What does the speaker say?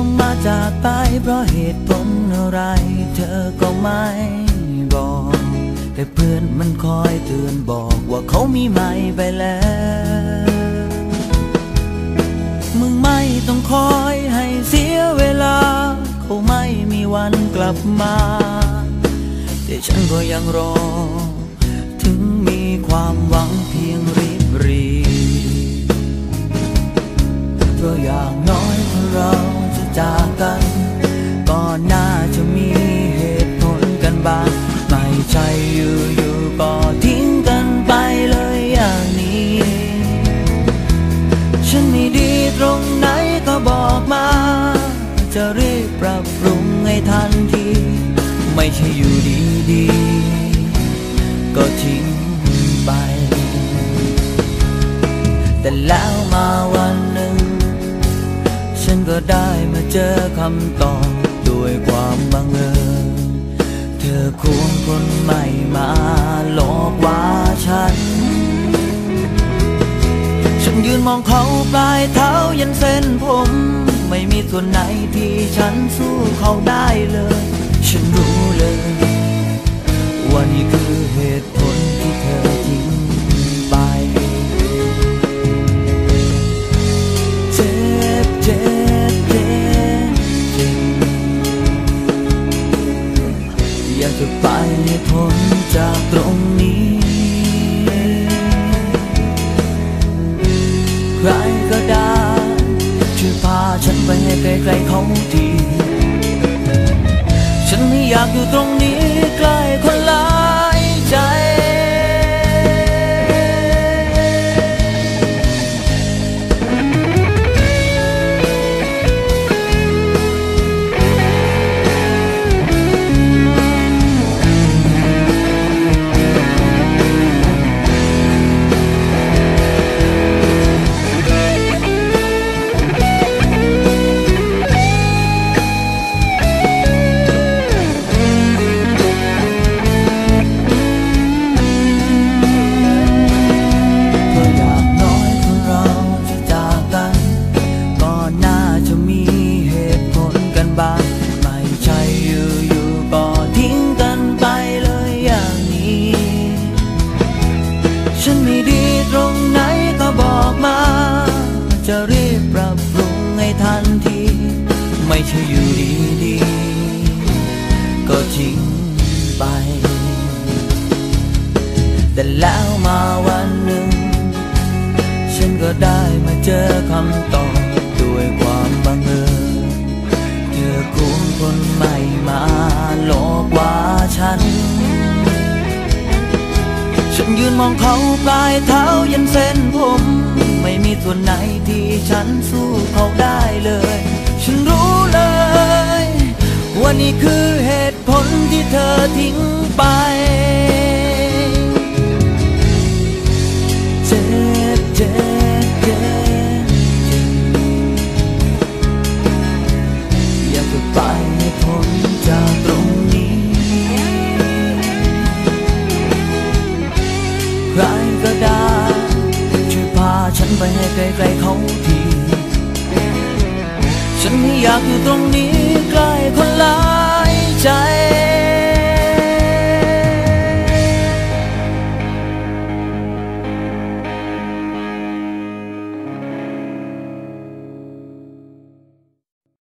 ก็มาจากไป เพราะเหตุผลอะไร เธอก็ไม่บอก แต่เพื่อนมันคอยเตือนบอกว่าเขามีใหม่ไปแล้ว มึงไม่ต้องคอยให้เสียเวลา เขาไม่มีวันกลับมา แต่ฉันก็ยังรอ ถึงมีความหวังเพียง น่าจะมีเหตุผลกันบ้าง ไม่ใช่อยู่ๆก็ทิ้งกันไปเลยอย่างนี้ ฉันไม่ดีตรงไหนก็บอกมา จะรีบปรับปรุงให้ทันที ไม่ใช่อยู่ดีๆ ก็ทิ้งไป แต่แล้วมาวันหนึ่ง ฉันก็ได้มาเจอคำตอบ ด้วยความบังเอิญ เธอควงคนใหม่มาหลอกว่าฉัน ฉันยืนมองเขาปลายเท้ายันเส้นผม ไม่มีส่วนไหนที่ฉันสู้เขาได้เลย ฉันรู้ ตรงนี้ ใครก็ได้ช่วยพาฉันไปให้ไกลๆเขาที ฉันไม่อยากอยู่ตรงนี้ใกล้คนหลายใจ ก็ทิ้งไป แต่แล้วมาวันหนึ่ง ฉันก็ได้มาเจอคำตอบด้วยความบังเอิญเธอควงคนใหม่มาหลอกว่าฉัน ฉันยืนมองเขาปลายเท้ายันเส้นผม ไม่มีส่วนไหนที่ฉันสู้เขาได้เลย ฉันรู้เลยว่านี่คือเหตุ ผลที่เธอทิ้งไป เจ็บเจ็บเจ็บอยากจะไปให้พ้นจากตรงนี้ใครก็ได้ช่วยพาฉันไปให้ไกลๆเขาทีฉันไม่อยากอยู่ตรงนี้ใกล้คนหลายใจ